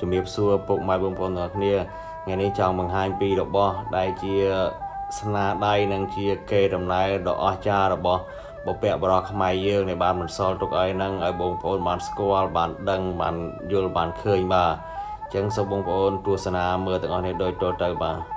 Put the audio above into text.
ជំរាបសួរពុកម៉ែបងប្អូនទាំងអស់គ្នាថ្ងៃនេះចង់បង្ហាញពីរបស់ដែលជាស្នាដៃនិងជាកេរដំណែលដ៏អស្ចារ្យរបស់បុព្វបុរសខ្មែរយើងដែលបានបន្សល់ទុកឲ្យនឹងឲ្យបងប្អូនបានស្គាល់បានដឹងបានយល់បានឃើញបាទអញ្ចឹងសូមបងប្អូនទស្សនាមើលទាំងអស់គ្នាដូចតទៅបាទ